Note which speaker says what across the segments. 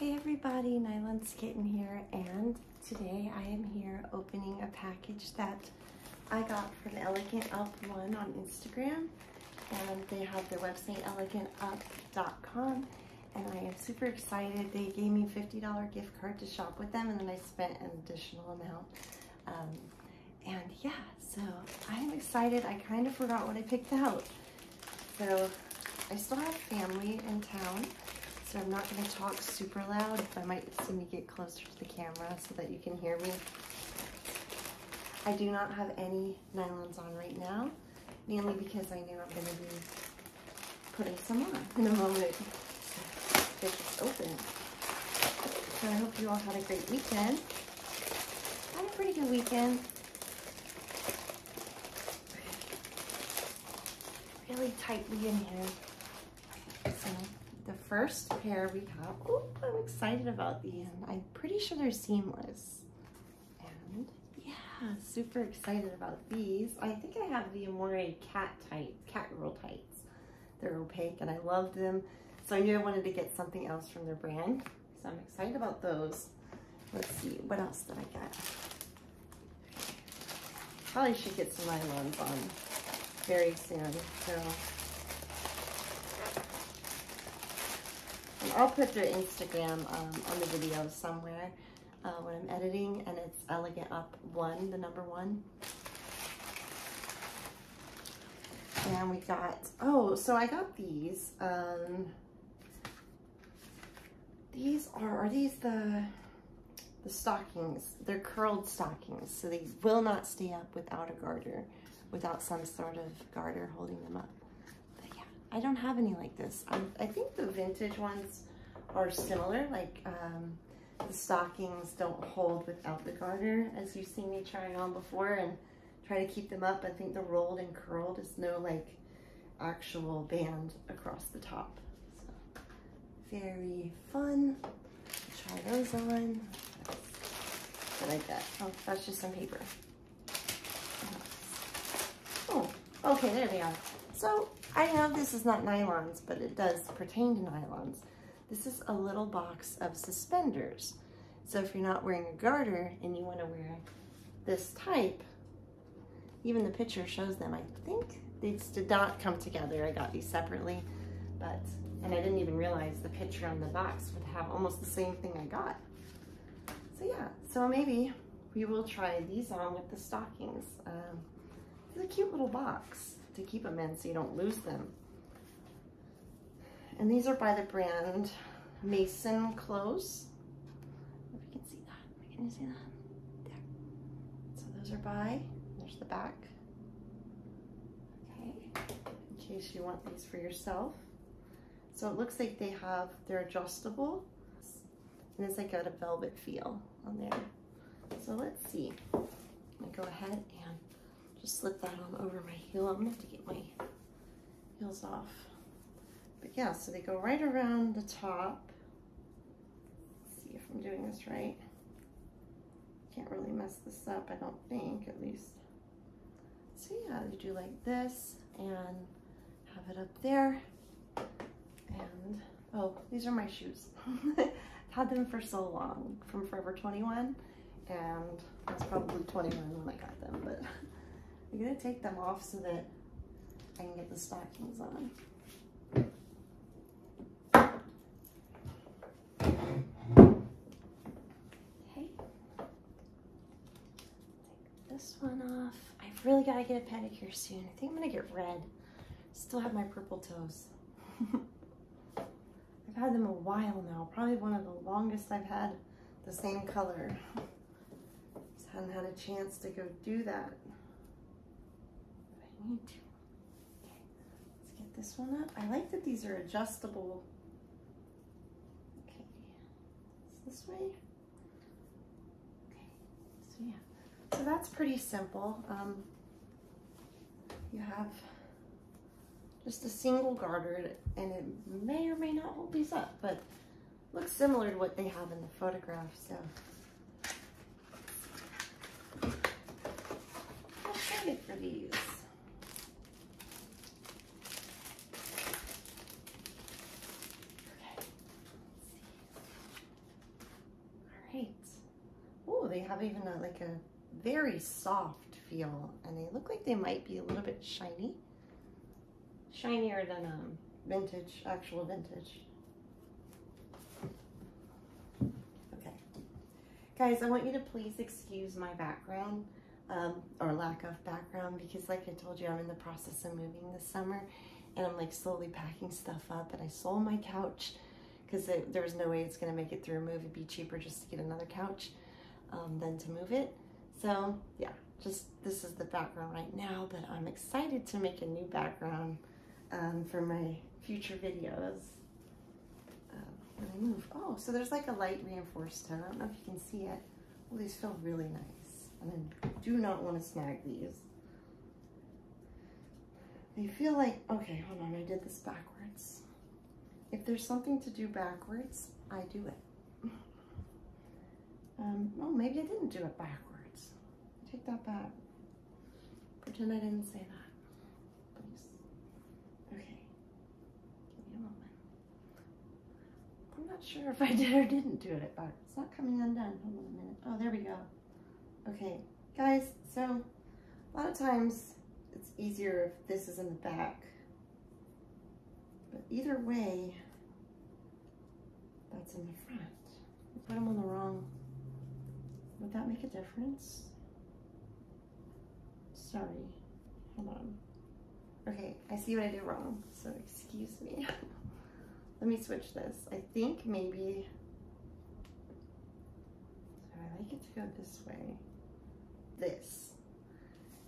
Speaker 1: Hey everybody, Nylon's Kitten here, and today I am here opening a package that I got from Elegant Up One on Instagram, and they have their website elegantup.com, and I am super excited. They gave me a $50 gift card to shop with them, and then I spent an additional amount. Um, and yeah, so I'm excited. I kind of forgot what I picked out. So I still have family in town, so I'm not going to talk super loud. I might see me get closer to the camera so that you can hear me. I do not have any nylons on right now, mainly because I know I'm going to be putting some on in a moment. Get this open. So I hope you all had a great weekend. Had a pretty good weekend. Really tightly in here. First pair we have, oh, I'm excited about these. I'm pretty sure they're seamless. And yeah, super excited about these. I think I have the Amore cat tight, cat girl tights. They're opaque and I loved them. So I knew I wanted to get something else from their brand. So I'm excited about those. Let's see, what else did I get? Probably should get some nylons on very soon. So I'll put their Instagram um, on the video somewhere uh, when I'm editing, and it's Elegant Up One, the number one. And we got, oh, so I got these. Um, these are, are these the, the stockings? They're curled stockings, so they will not stay up without a garter, without some sort of garter holding them up. I don't have any like this. I, I think the vintage ones are similar, like um, the stockings don't hold without the garter, as you've seen me trying on before, and try to keep them up. I think the rolled and curled is no like actual band across the top. So very fun. Try those on. I like that. Oh, that's just some paper. Oh, okay, there they are. So I know this is not nylons, but it does pertain to nylons. This is a little box of suspenders. So if you're not wearing a garter and you want to wear this type, even the picture shows them. I think these did not come together. I got these separately, but, and I didn't even realize the picture on the box would have almost the same thing I got. So yeah, so maybe we will try these on with the stockings. Um, it's a cute little box to keep them in so you don't lose them. And these are by the brand Maison Close. If you can see that. Can you see that? There. So those are by, there's the back. Okay, in case you want these for yourself. So it looks like they have, they're adjustable. And it's like got a velvet feel on there. So let's see. I'm go ahead and just slip that on over my heel. I'm gonna have to get my heels off. But yeah, so they go right around the top. Let's see if I'm doing this right. Can't really mess this up, I don't think, at least. So yeah, you do like this and have it up there. And, oh, these are my shoes. had them for so long, from Forever 21, and was probably 21 when I got them, but I'm gonna take them off so that I can get the stockings on. Okay. Take this one off. I've really got to get a pedicure soon. I think I'm to get red. Still have my purple toes. I've had them a while now. Probably one of the longest I've had the same color. Just hadn't had a chance to go do that. Okay, let's get this one up. I like that these are adjustable. Okay, it's this way. Okay, so yeah. So that's pretty simple. Um, you have just a single garter and it may or may not hold these up, but looks similar to what they have in the photograph. So I'm excited for these. they have even a, like a very soft feel and they look like they might be a little bit shiny. Shinier than um, vintage, actual vintage. Okay. Guys, I want you to please excuse my background um, or lack of background because like I told you, I'm in the process of moving this summer and I'm like slowly packing stuff up and I sold my couch because there was no way it's going to make it through a move. It'd be cheaper just to get another couch um, than to move it. So yeah, just this is the background right now, but I'm excited to make a new background um, for my future videos. Um, when I move. Oh, so there's like a light reinforced tone. I don't know if you can see it. Oh, these feel really nice. And I do not want to snag these. They feel like, okay, hold on, I did this backwards. If there's something to do backwards, I do it. Oh, maybe I didn't do it backwards. Take that back. Pretend I didn't say that, please. Okay, give me a moment. I'm not sure if I did or didn't do it back. It's not coming undone. Hold on a minute. Oh, there we go. Okay, guys, so a lot of times it's easier if this is in the back. But either way, that's in the front. Put them on the wrong would that make a difference? Sorry. Hold on. Okay, I see what I did wrong, so excuse me. Let me switch this. I think maybe, I like it to go this way, this.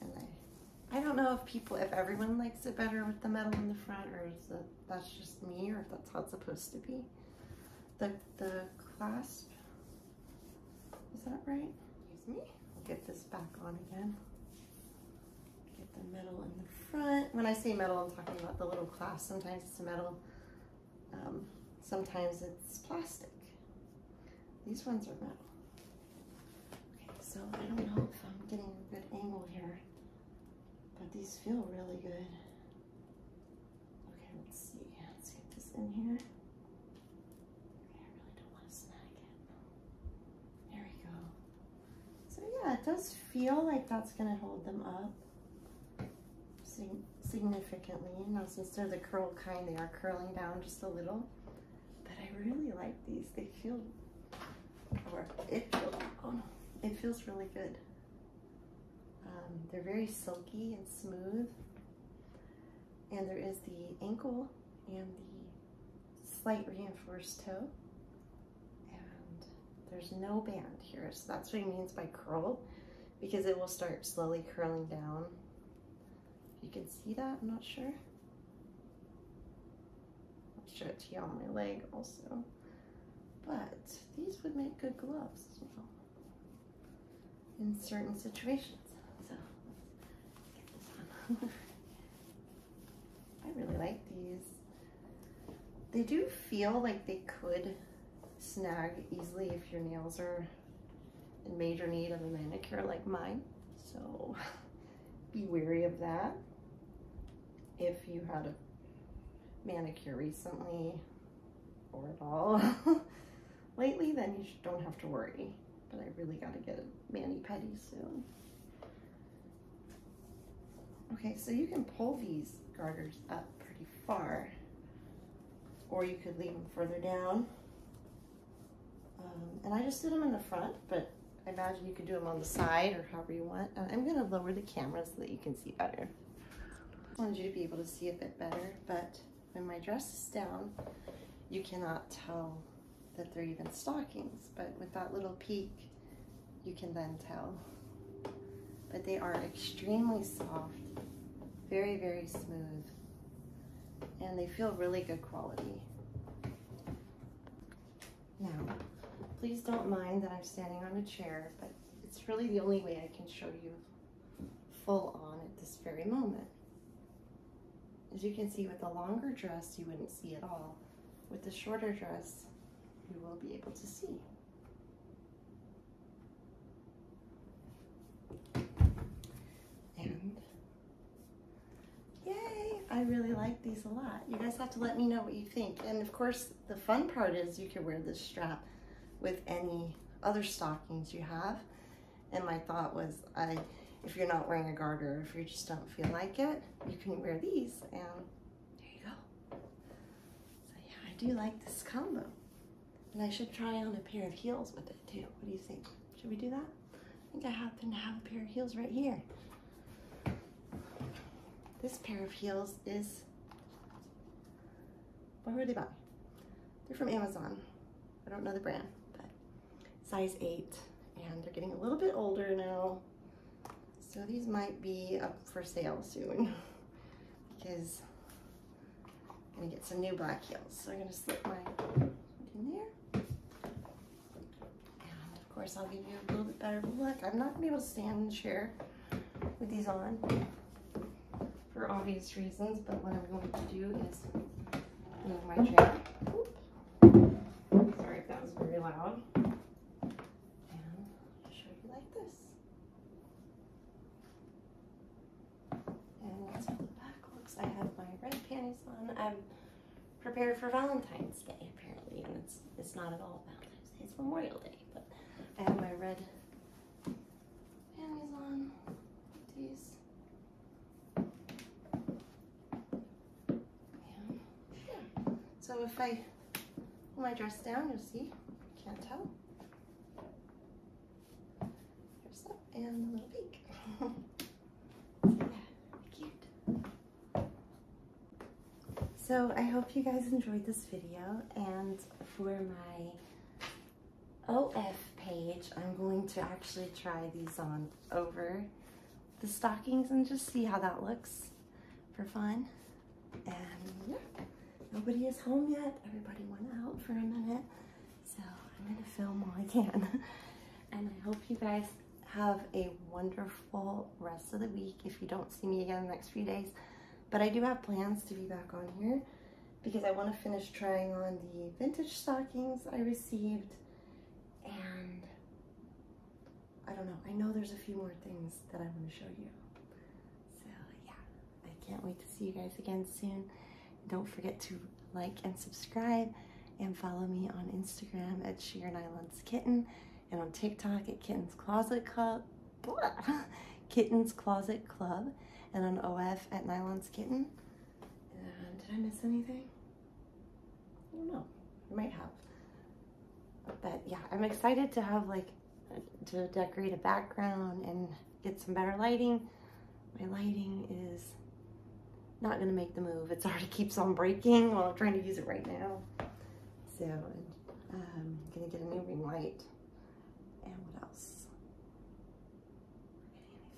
Speaker 1: And I, I don't know if people, if everyone likes it better with the metal in the front or is that, that's just me or if that's how it's supposed to be. The, the clasp is that right? Excuse me. Get this back on again. Get the metal in the front. When I say metal, I'm talking about the little clasp. Sometimes it's metal. Um, sometimes it's plastic. These ones are metal. Okay, so I don't know if I'm getting a good angle here, but these feel really good. Okay, let's see. Let's get this in here. yeah, it does feel like that's going to hold them up significantly. Now, since they're the curl kind, they are curling down just a little. But I really like these. They feel, or it feels, oh no, it feels really good. Um, they're very silky and smooth. And there is the ankle and the slight reinforced toe. And there's no band here, so that's what he means by curl, because it will start slowly curling down. You can see that, I'm not sure. I'll show it to you on my leg also. But these would make good gloves as well in certain situations. So. I really like these. They do feel like they could snag easily if your nails are in major need of a manicure like mine. So be wary of that. If you had a manicure recently or at all lately, then you don't have to worry. But I really got to get a mani-pedi soon. Okay, so you can pull these garters up pretty far or you could leave them further down. Um, and I just did them in the front, but I imagine you could do them on the side or however you want. Uh, I'm gonna lower the camera so that you can see better. I wanted you to be able to see a bit better, but when my dress is down, you cannot tell that they're even stockings, but with that little peak, you can then tell. But they are extremely soft, very, very smooth, and they feel really good quality. Please don't mind that I'm standing on a chair, but it's really the only way I can show you full on at this very moment. As you can see with the longer dress, you wouldn't see at all. With the shorter dress, you will be able to see. And yay, I really like these a lot. You guys have to let me know what you think. And of course, the fun part is you can wear this strap with any other stockings you have. And my thought was, I, if you're not wearing a garter, if you just don't feel like it, you can wear these and there you go. So yeah, I do like this combo. And I should try on a pair of heels with it too. What do you think? Should we do that? I think I happen to have a pair of heels right here. This pair of heels is, where were they by? They're from Amazon. I don't know the brand, size eight. And they're getting a little bit older now. So these might be up for sale soon because I'm gonna get some new black heels. So I'm gonna slip my in there. And of course I'll give you a little bit better look. I'm not gonna be able to stand in the chair with these on for obvious reasons, but what I'm going to do is move my chair. Sorry if that was very loud. And show you like this. And that's how the back looks. I have my red panties on. I'm prepared for Valentine's Day apparently, and it's it's not at all Valentine's Day. It's Memorial Day, but I have my red panties on. These. Yeah. So if I pull my dress down, you'll see. Can't tell. Here's up and a little peek. yeah, cute. So I hope you guys enjoyed this video and for my OF page, I'm going to actually try these on over the stockings and just see how that looks for fun. And yeah, nobody is home yet. Everybody went out for a minute. So I'm gonna film while I can. And I hope you guys have a wonderful rest of the week if you don't see me again the next few days. But I do have plans to be back on here because I want to finish trying on the vintage stockings I received. And I don't know, I know there's a few more things that I want to show you. So yeah, I can't wait to see you guys again soon. Don't forget to like and subscribe and follow me on Instagram at Sheer Nylons Kitten and on TikTok at Kitten's Closet Club. Kitten's Closet Club and an OF at Nylons Kitten. And did I miss anything? I don't know. I might have. But yeah, I'm excited to have like to decorate a background and get some better lighting. My lighting is not gonna make the move. It already keeps on breaking while I'm trying to use it right now. So I'm um, gonna get a new ring light. And what else?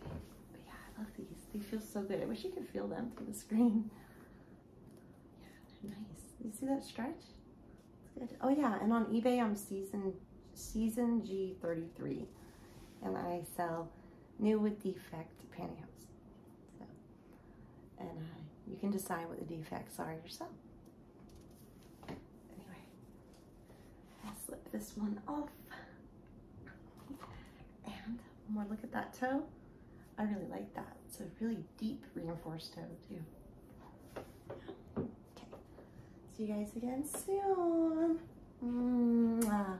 Speaker 1: But yeah, I love these. They feel so good. I wish you could feel them through the screen. Yeah, nice. You see that stretch? It's good. Oh yeah, and on eBay I'm season season G33, and I sell new with defect pantyhose. So, and uh, you can decide what the defects are yourself. Anyway, I'll slip this one off. And one more look at that toe. I really like that. It's a really deep reinforced toe too. Okay. See you guys again soon. Mwah.